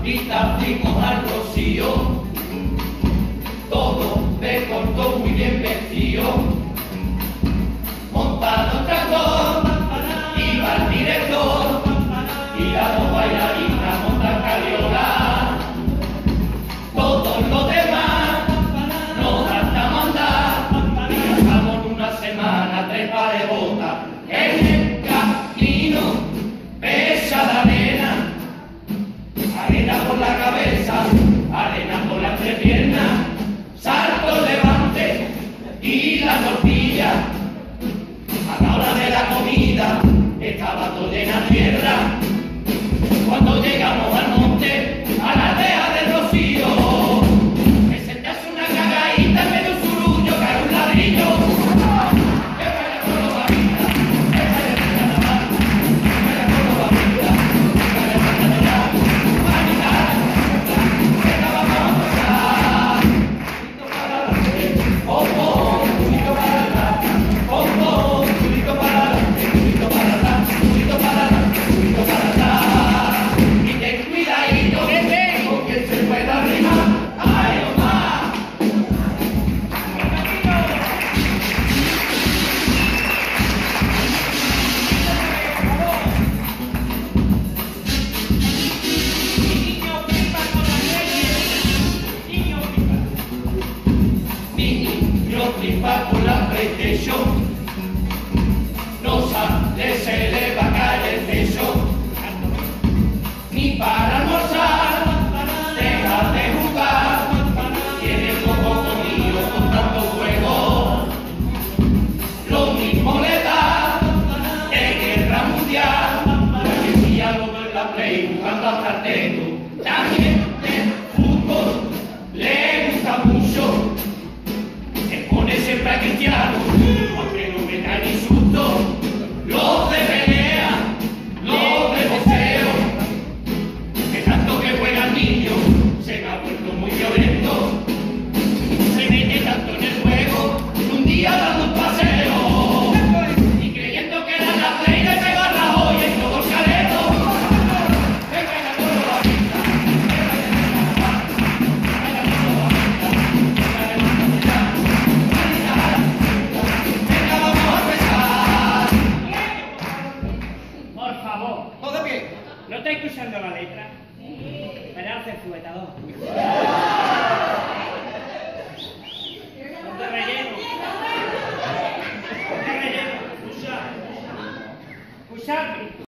bandita fuimos al rocío, todo me cortó muy bien vestido, montado en dragón, iba al director y a los bailarines. a la hora de la comida, estaba todo en la tierra. triunfar por la PlayStation. No sale, se le va a caer el techo. Ni para almorzar, deja de jugar. Tiene poco comido con tanto juego. Lo mismo le da de guerra mundial. Porque si ya lo ve la Play jugando hasta el techo, también. revisando la letra? Sí. Verás el sujetador.